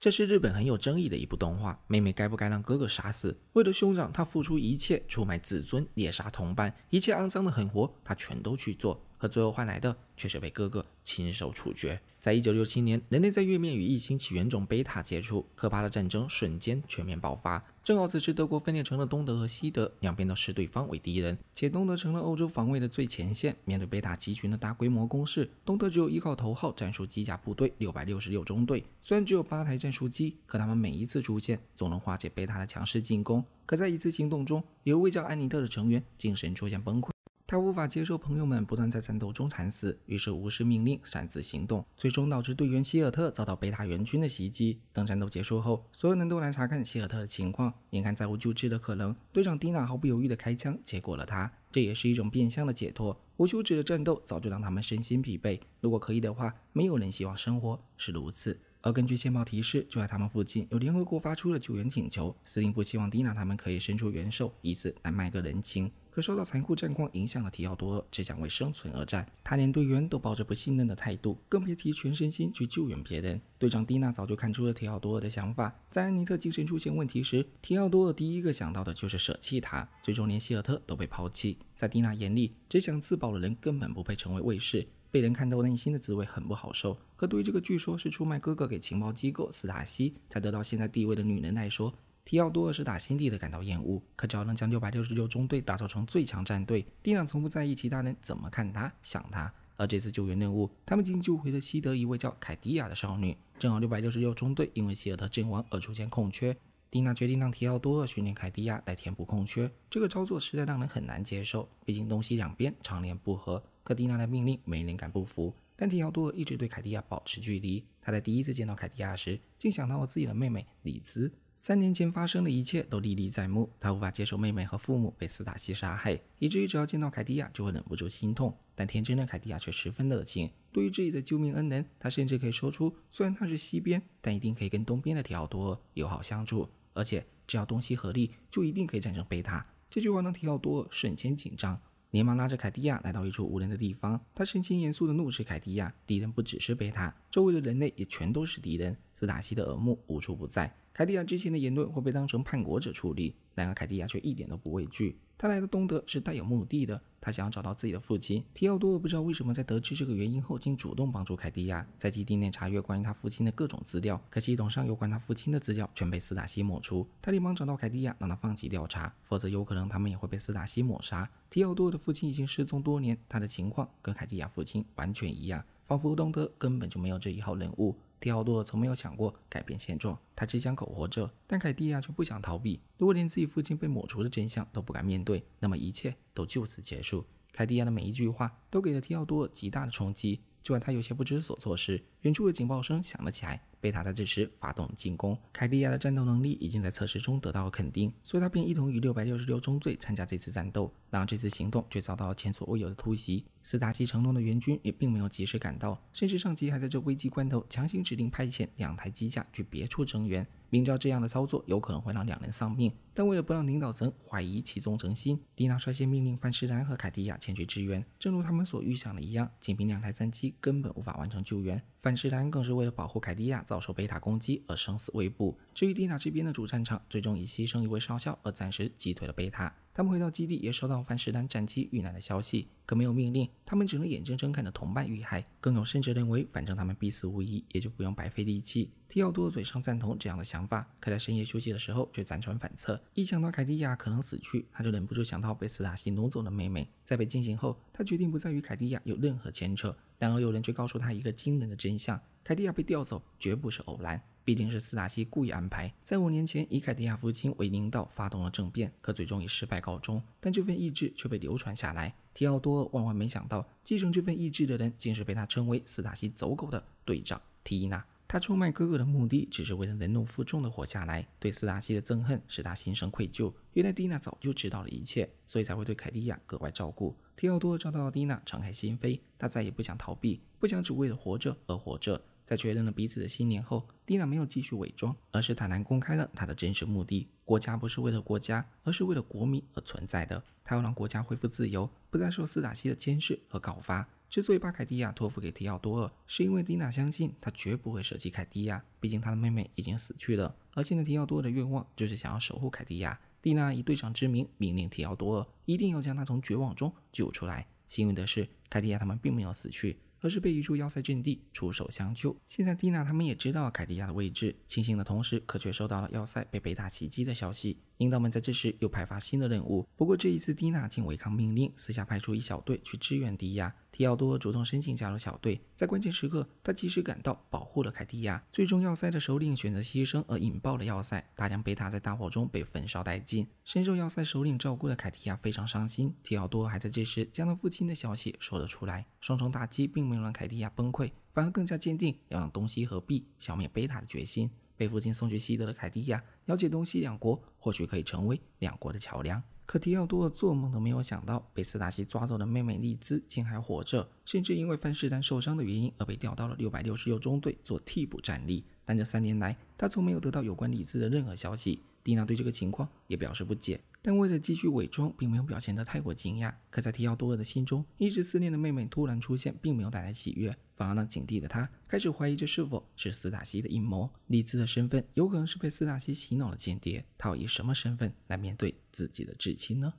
这是日本很有争议的一部动画。妹妹该不该让哥哥杀死？为了兄长，他付出一切，出卖自尊，猎杀同伴，一切肮脏的狠活，他全都去做。可最后换来的却是被哥哥亲手处决。在一九六七年，人类在月面与异星起源种贝塔接触，可怕的战争瞬间全面爆发。正好此时，德国分裂成了东德和西德，两边都视对方为敌人，且东德成了欧洲防卫的最前线。面对贝塔集群的大规模攻势，东德只有依靠头号战术机甲部队六百六十六中队。虽然只有八台战术机，可他们每一次出现，总能化解贝塔的强势进攻。可在一次行动中，有一位叫安妮特的成员精神出现崩溃。他无法接受朋友们不断在战斗中惨死，于是无视命令擅自行动，最终导致队员希尔特遭到贝塔援军的袭击。等战斗结束后，所有人都来查看希尔特的情况，眼看再无救治的可能，队长蒂娜毫不犹豫地开枪结果了他。这也是一种变相的解脱。无休止的战斗早就让他们身心疲惫，如果可以的话，没有人希望生活是如此。而根据线报提示，就在他们附近有联合国发出了救援请求，司令部希望蒂娜他们可以伸出援手，以此来卖个人情。可受到残酷战况影响的提奥多尔只想为生存而战，他连队员都抱着不信任的态度，更别提全身心去救援别人。队长蒂娜早就看出了提奥多尔的想法，在安妮特精神出现问题时，提奥多尔第一个想到的就是舍弃他，最终连希尔特都被抛弃。在蒂娜眼里，只想自保的人根本不配成为卫士，被人看透内心的滋味很不好受。可对于这个据说是出卖哥哥给情报机构斯塔西才得到现在地位的女人来说，提奥多尔是打心底的感到厌恶，可只要能将六百六十六中队打造成最强战队，蒂娜从不在意其他人怎么看他、想他。而这次救援任务，他们仅救回了西德一位叫凯蒂亚的少女。正好六百六十六中队因为希尔特阵亡而出现空缺，蒂娜决定让提奥多尔训练凯蒂亚来填补空缺。这个操作实在让人很难接受，毕竟东西两边常年不和。可蒂娜的命令没人敢不服，但提奥多尔一直对凯蒂亚保持距离。他在第一次见到凯蒂亚时，竟想到了自己的妹妹李兹。三年前发生的一切都历历在目，他无法接受妹妹和父母被斯塔西杀害，以至于只要见到凯蒂亚就会忍不住心痛。但天真的凯蒂亚却十分热情，对于自己的救命恩人，他甚至可以说出：虽然他是西边，但一定可以跟东边的提奥多友好相处，而且只要东西合力，就一定可以战胜贝塔。这句话让提奥多瞬间紧张。连忙拉着凯蒂亚来到一处无人的地方，他神情严肃地怒斥凯蒂亚：“敌人不只是贝塔，周围的人类也全都是敌人。斯塔西的耳目无处不在。凯蒂亚之前的言论会被当成叛国者处理，然而凯蒂亚却一点都不畏惧。他来到东德是带有目的的，他想要找到自己的父亲提奥多。不知道为什么，在得知这个原因后，竟主动帮助凯蒂亚在基地内查阅关于他父亲的各种资料。可系统上有关他父亲的资料全被斯塔西抹除。他连忙找到凯蒂亚，让他放弃调查，否则有可能他们也会被斯塔西抹杀。提奥多的父亲已经失踪多年，他的情况跟凯蒂亚父亲完全一样，仿佛东德根本就没有这一号人物。迪奥多从没有想过改变现状，他只想苟活着。但凯蒂亚却不想逃避。如果连自己父亲被抹除的真相都不敢面对，那么一切都就此结束。凯蒂亚的每一句话都给了迪奥多极大的冲击。就在他有些不知所措时，远处的警报声响了起来。贝塔在这时发动进攻，凯蒂亚的战斗能力已经在测试中得到了肯定，所以他便一同与六百六十六中队参加这次战斗。然而这次行动却遭到了前所未有的突袭，斯达基承诺的援军也并没有及时赶到，甚至上级还在这危急关头强行指令派遣两台机甲去别处增援。明知道这样的操作有可能会让两人丧命，但为了不让领导层怀疑其忠诚心，蒂娜率先命令范士兰和凯蒂亚前去支援。正如他们所预想的一样，仅凭两台战机根本无法完成救援。范士丹更是为了保护凯蒂亚遭受贝塔攻击而生死未卜。至于蒂娜这边的主战场，最终以牺牲一位少校而暂时击退了贝塔。他们回到基地，也收到范士丹战机遇难的消息，可没有命令，他们只能眼睁睁看着同伴遇害。更有甚者认为，反正他们必死无疑，也就不用白费力气。提奥多嘴上赞同这样的想法，可在深夜休息的时候却辗转反侧。一想到凯蒂亚可能死去，他就忍不住想到被斯塔西挪走的妹妹。在被惊醒后，他决定不再与凯蒂亚有任何牵扯。然而有人却告诉他一个惊人的真相：凯蒂亚被调走绝不是偶然。必定是斯塔西故意安排，在五年前以凯蒂亚父亲为领导发动了政变，可最终以失败告终。但这份意志却被流传下来。提奥多万万没想到，继承这份意志的人，竟是被他称为斯塔西走狗的队长提娜。他出卖哥哥的目的，只是为了忍辱负重的活下来。对斯塔西的憎恨使他心生愧疚。原来蒂娜早就知道了一切，所以才会对凯蒂亚格外照顾。提奥多找到蒂娜，敞开心扉，他再也不想逃避，不想只为了活着而活着。在确认了彼此的信念后，蒂娜没有继续伪装，而是坦然公开了她的真实目的。国家不是为了国家，而是为了国民而存在的。她要让国家恢复自由，不再受斯塔西的监视和告发。之所以把凯蒂亚托付给提奥多尔，是因为蒂娜相信他绝不会舍弃凯蒂亚，毕竟他的妹妹已经死去了。而现在提奥多尔的愿望就是想要守护凯蒂亚。蒂娜以队长之名命令提奥多尔一定要将他从绝望中救出来。幸运的是，凯蒂亚他们并没有死去。而是被一处要塞阵地，出手相救。现在蒂娜他们也知道凯蒂亚的位置，庆幸的同时，可却收到了要塞被北大袭击的消息。领导们在这时又派发新的任务，不过这一次蒂娜竟违抗命令，私下派出一小队去支援迪亚。提奥多主动申请加入小队，在关键时刻，他及时赶到，保护了凯蒂亚。最终，要塞的首领选择牺牲而引爆了要塞，大量贝塔在大火中被焚烧殆尽。深受要塞首领照顾的凯蒂亚非常伤心。提奥多还在这时将他父亲的消息说了出来。双重打击并没有让凯蒂亚崩溃，反而更加坚定要让东西合璧，消灭贝塔的决心。被父亲送去西德的凯蒂亚，了解东西两国或许可以成为两国的桥梁。可提奥多做梦都没有想到，被斯达西抓走的妹妹丽兹竟还活着，甚至因为范士丹受伤的原因而被调到了六百六十六中队做替补战力。但这三年来，他从没有得到有关丽兹的任何消息。蒂娜对这个情况也表示不解，但为了继续伪装，并没有表现得太过惊讶。可在提奥多尔的心中，一直思念的妹妹突然出现，并没有带来喜悦，反而让警惕的他开始怀疑这是否是斯塔西的阴谋。丽兹的身份有可能是被斯塔西洗脑的间谍，他要以什么身份来面对自己的至亲呢？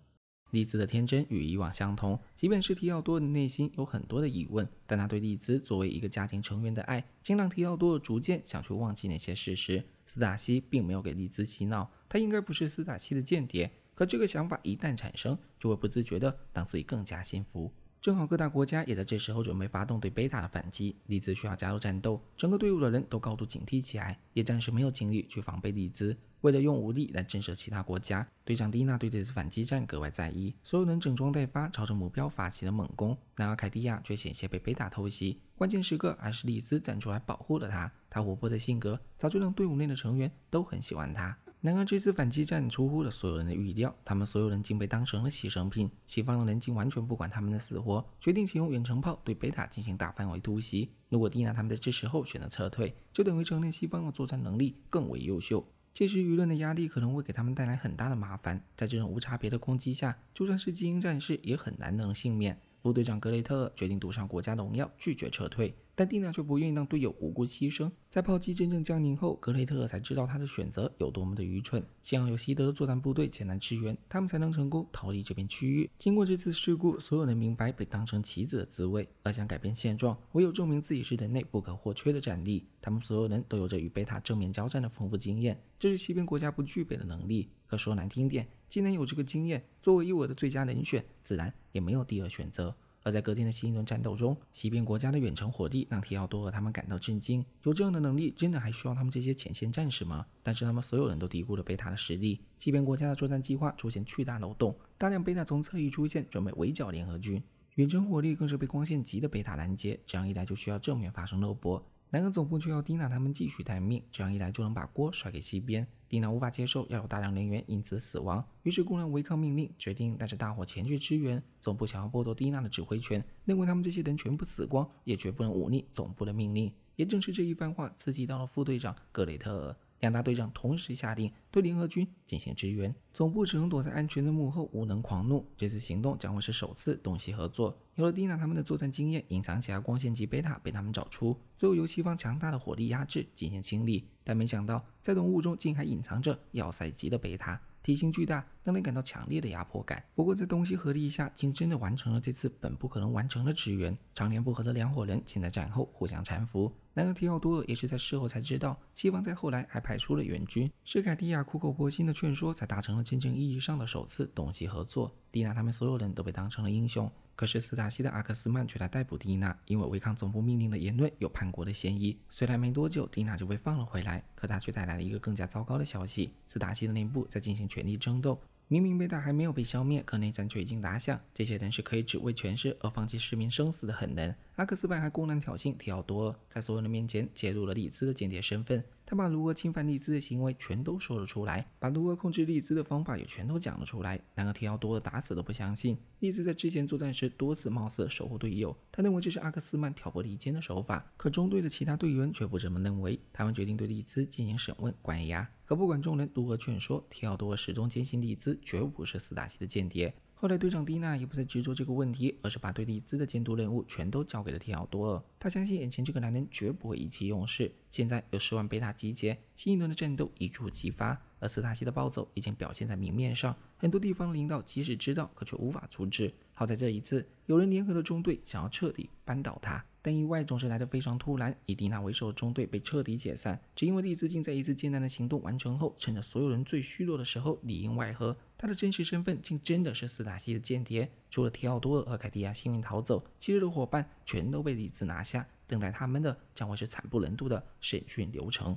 丽兹的天真与以往相同，即便是提奥多尔的内心有很多的疑问，但他对丽兹作为一个家庭成员的爱，竟让提奥多尔逐渐想去忘记那些事实。斯塔西并没有给丽兹洗脑，他应该不是斯塔西的间谍。可这个想法一旦产生，就会不自觉地让自己更加幸福。正好各大国家也在这时候准备发动对贝塔的反击，丽兹需要加入战斗，整个队伍的人都高度警惕起来，也暂时没有精力去防备丽兹。为了用武力来震慑其他国家，队长蒂娜对这次反击战格外在意，所有人整装待发，朝着目标发起了猛攻。然而凯蒂亚却险些被贝塔偷袭，关键时刻还是丽兹站出来保护了他。他活泼的性格早就让队伍内的成员都很喜欢他。然而，这次反击战出乎了所有人的预料，他们所有人竟被当成了牺牲品。西方的人竟完全不管他们的死活，决定启用远程炮对贝塔进行大范围突袭。如果蒂娜他们在这时候选择撤退，就等于承认西方的作战能力更为优秀。届时舆论的压力可能会给他们带来很大的麻烦。在这种无差别的攻击下，就算是精英战士也很难能幸免。副队长格雷特决定赌上国家的荣耀，拒绝撤退。但蒂娜却不愿意让队友无辜牺牲。在炮击真正降临后，格雷特才知道他的选择有多么的愚蠢。幸好有西德的作战部队前来支援，他们才能成功逃离这片区域。经过这次事故，所有人明白被当成棋子的滋味。而想改变现状，唯有证明自己是人类不可或缺的战力。他们所有人都有着与贝塔正面交战的丰富经验，这是西边国家不具备的能力。可说难听点，既然有这个经验，作为一我的最佳人选，自然也没有第二选择。而在隔天的新一轮战斗中，西边国家的远程火力让提奥多和他们感到震惊。有这样的能力，真的还需要他们这些前线战士吗？但是他们所有人都低估了贝塔的实力。西边国家的作战计划出现巨大漏洞，大量贝塔从侧翼出现，准备围剿联合军。远程火力更是被光线级的贝塔拦截，这样一来就需要正面发生肉搏。然而总部却要蒂娜他们继续待命，这样一来就能把锅甩给西边。蒂娜无法接受要有大量人员因此死亡，于是公然违抗命令，决定带着大伙前去支援。总部想要剥夺蒂娜的指挥权，认为他们这些人全部死光，也绝不能忤逆总部的命令。也正是这一番话刺激到了副队长格雷特。两大队长同时下令对联合军进行支援，总部只能躲在安全的幕后，无能狂怒。这次行动将会是首次东西合作。有了蒂娜他们的作战经验，隐藏起来光线级贝塔被他们找出，最后由西方强大的火力压制进行清理。但没想到，在浓雾中竟还隐藏着要塞级的贝塔。体型巨大，让人感到强烈的压迫感。不过，在东西合力下，竟真的完成了这次本不可能完成的支援。常年不和的两伙人，竟在战后互相搀扶。然而，提奥多尔也是在事后才知道，西方在后来还派出了援军。是凯蒂亚苦口婆心的劝说，才达成了真正意义上的首次东西合作。蒂娜他们所有人都被当成了英雄。可是斯塔西的阿克斯曼却来逮捕蒂娜，因为违抗总部命令的言论有叛国的嫌疑。虽然没多久，蒂娜就被放了回来，可他却带来了一个更加糟糕的消息：斯塔西的内部在进行权力争斗。明明被打还没有被消灭，可内战却已经打响。这些人是可以只为权势而放弃市民生死的狠人。阿克斯派还公然挑衅提奥多，在所有人面前揭露了里兹的间谍身份。他把如何侵犯丽兹的行为全都说了出来，把如何控制丽兹的方法也全都讲了出来。然而提奥多尔打死都不相信，丽兹在之前作战时多次冒死守护队友，他认为这是阿克斯曼挑拨离间的手法。可中队的其他队员却不这么认为，他们决定对丽兹进行审问关押。可不管众人如何劝说，提奥多始终坚信丽兹绝不是斯塔西的间谍。后来队长蒂娜也不再执着这个问题，而是把对利兹的监督任务全都交给了提奥多尔。他相信眼前这个男人绝不会意气用事。现在有十万贝塔集结，新一轮的战斗一触即发。而斯塔西的暴走已经表现在明面上，很多地方领导即使知道，可却无法阻止。好在这一次，有人联合了中队，想要彻底扳倒他。但意外总是来得非常突然，以蒂娜为首的中队被彻底解散，只因为利兹竟在一次艰难的行动完成后，趁着所有人最虚弱的时候里应外合。他的真实身份竟真的是斯塔西的间谍。除了提奥多尔和凯蒂亚幸运逃走，昔日的伙伴全都被利兹拿下，等待他们的将会是惨不忍睹的审讯流程。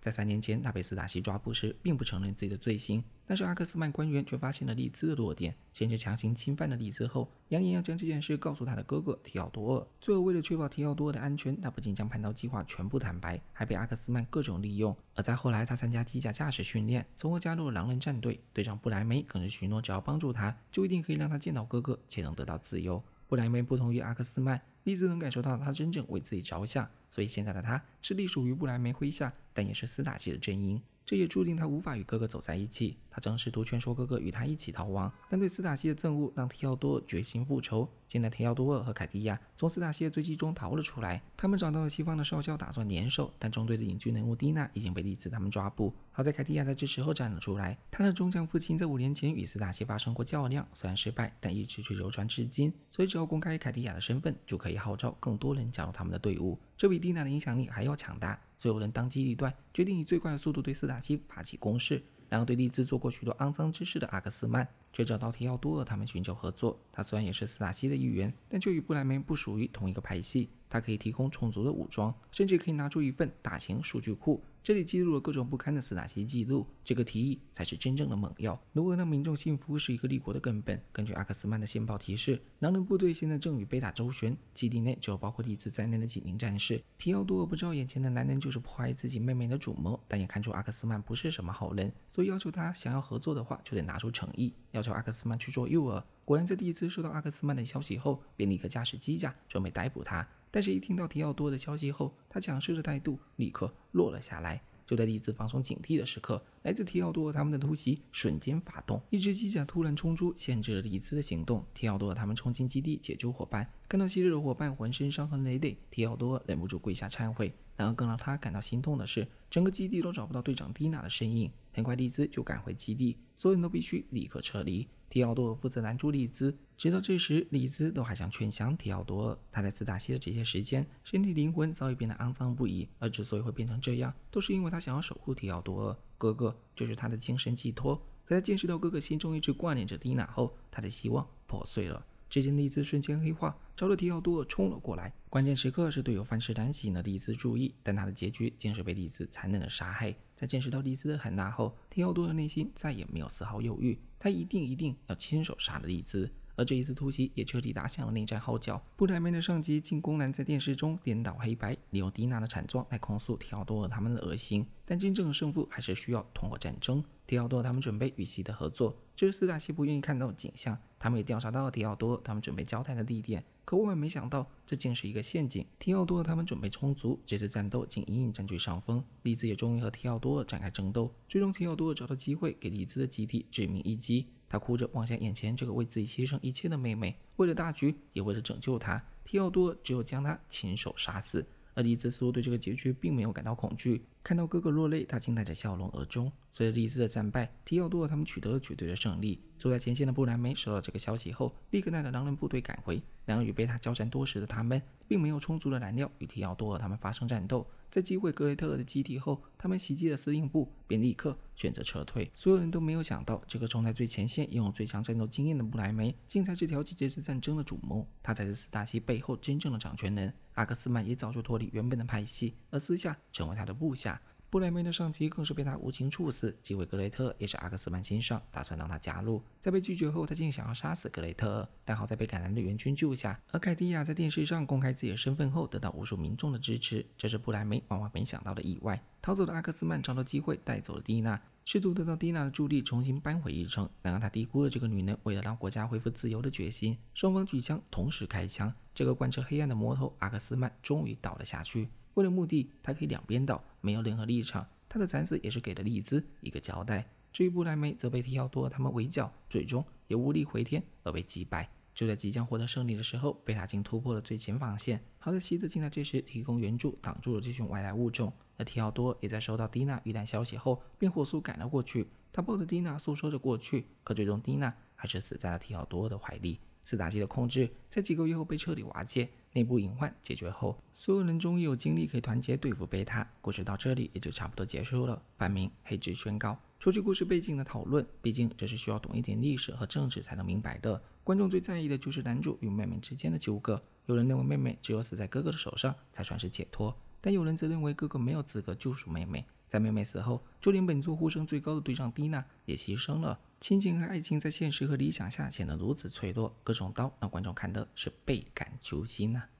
在三年前，他被斯塔西抓捕时，并不承认自己的罪行。但是阿克斯曼官员却发现了利兹的弱点，先是强行侵犯了利兹，后扬言要将这件事告诉他的哥哥提奥多尔。最后，为了确保提奥多尔的安全，他不仅将叛逃计划全部坦白，还被阿克斯曼各种利用。而在后来，他参加机甲驾驶训练，从而加入了狼人战队。队长布莱梅更是许诺，只要帮助他，就一定可以让他见到哥哥，且能得到自由。布莱梅不同于阿克斯曼，利兹能感受到他真正为自己着想。所以现在的他是隶属于布莱梅麾下，但也是斯塔西的阵营。这也注定他无法与哥哥走在一起。他正试图劝说哥哥与他一起逃亡，但对斯塔西的憎恶让提奥多决心复仇。现在，提奥多尔和凯蒂亚从斯塔西的追击中逃了出来。他们找到了西方的少校，打算联手，但中队的隐居人物蒂娜已经被利兹他们抓捕。好在凯蒂亚在这时候站了出来。他的中将父亲在五年前与斯塔西发生过较量，虽然失败，但一直却流传至今。所以，只要公开凯蒂亚的身份，就可以号召更多人加入他们的队伍。这比蒂娜的影响力还要强大。所有人当机立断，决定以最快的速度对斯塔西发起攻势。然而，对利兹做过许多肮脏之事的阿克斯曼却找到提奥多尔他们寻求合作。他虽然也是斯塔西的一员，但却与布莱梅不属于同一个派系。他可以提供充足的武装，甚至可以拿出一份大型数据库。这里记录了各种不堪的斯塔西记录。这个提议才是真正的猛药。如何让民众信服是一个立国的根本。根据阿克斯曼的线报提示，狼人部队现在正与贝塔周旋，基地内只有包括利兹在内的几名战士。提奥多尔不知道眼前的男人就是迫害自己妹妹的主谋，但也看出阿克斯曼不是什么好人，所以要求他想要合作的话，就得拿出诚意，要求阿克斯曼去做诱饵。果然，在第一次收到阿克斯曼的消息后，便立刻驾驶机甲准备逮捕他。但是，一听到提奥多的消息后，他强势的态度立刻落了下来。就在利兹放松警惕的时刻，来自提奥多他们的突袭瞬间发动，一只机甲突然冲出，限制了利兹的行动。提奥多他们冲进基地解救伙伴，看到昔日的伙伴浑身伤痕累累，提奥多忍不住跪下忏悔。然而，更让他感到心痛的是，整个基地都找不到队长蒂娜的身影。很快，利兹就赶回基地，所有人都必须立刻撤离。提奥多负责拦住利兹，直到这时，利兹都还想劝降提奥多尔。他在斯塔西的这些时间，身体灵魂早已变得肮脏不已，而之所以会变成这样，都是因为他想要守护提奥多尔，哥哥就是他的精神寄托。可在见识到哥哥心中一直挂念着蒂娜后，他的希望破碎了。只见利兹瞬间黑化，朝着提奥多尔冲了过来。关键时刻是队友范士丹吸引了利兹注意，但他的结局竟是被利兹残忍的杀害。在见识到利兹的狠辣后，提奥多尔内心再也没有丝毫犹豫，他一定一定要亲手杀了利兹。而这一次突袭也彻底打响了内战号角。布莱梅的上级竟公然在电视中颠倒黑白，利用蒂娜的惨状来控诉提奥多尔他们的恶行。但真正的胜负还是需要通过战争。提奥多尔他们准备与西德合作，这是斯大西不愿意看到的景象。他们也调查到了提奥多尔他们准备交谈的地点，可万万没想到，这竟是一个陷阱。提奥多尔他们准备充足，这次战斗竟隐隐占据上风。利兹也终于和提奥多尔展开争斗，最终提奥多尔找到机会给利兹的机体致命一击。他哭着望向眼前这个为自己牺牲一切的妹妹，为了大局，也为了拯救她，提奥多只有将她亲手杀死。而黎兹似乎对这个结局并没有感到恐惧，看到哥哥落泪，他竟带着笑容而终。随着黎兹的战败，提奥多他们取得了绝对的胜利。走在前线的布兰梅收到这个消息后，立刻带着狼人部队赶回。然而与贝塔交战多时的他们，并没有充足的燃料与提奥多尔他们发生战斗。在击毁格雷特尔的基地后，他们袭击了司令部，便立刻选择撤退。所有人都没有想到，这个冲在最前线、拥有最强战斗经验的布莱梅，竟才是挑起这次战争的主谋。他才是斯大西背后真正的掌权人。阿克斯曼也早就脱离原本的派系，而私下成为他的部下。布莱梅的上级更是被他无情处死。击毁格雷特也是阿克斯曼心上，打算让他加入。在被拒绝后，他竟想要杀死格雷特，但好在被赶来的援军救下。而凯蒂亚在电视上公开自己的身份后，得到无数民众的支持，这是布莱梅万万没想到的意外。逃走的阿克斯曼找到机会带走了蒂娜，试图得到蒂娜的助力，重新扳回一城。然而他低估了这个女人为了让国家恢复自由的决心。双方举枪，同时开枪，这个贯彻黑暗的魔头阿克斯曼终于倒了下去。为了目的，他可以两边倒，没有任何立场。他的惨死也是给了利兹一个交代。至于布莱梅则被提奥多他们围剿，最终也无力回天而被击败。就在即将获得胜利的时候，贝塔竟突破了最前防线。好在希德竟在这时提供援助，挡住了这群外来物种。而提奥多也在收到蒂娜遇难消息后，便火速赶了过去。他抱着蒂娜诉说着过去，可最终蒂娜还是死在了提奥多的怀里。斯达基的控制在几个月后被彻底瓦解，内部隐患解决后，所有人终于有精力可以团结对付贝塔。故事到这里也就差不多结束了。反明黑之宣告。除去故事背景的讨论，毕竟这是需要懂一点历史和政治才能明白的。观众最在意的就是男主与妹妹之间的纠葛。有人认为妹妹只有死在哥哥的手上才算是解脱，但有人则认为哥哥没有资格救赎妹妹。在妹妹死后，就连本作呼声最高的队长蒂娜也牺牲了。亲情和爱情在现实和理想下显得如此脆弱，各种刀让观众看的是倍感揪心啊！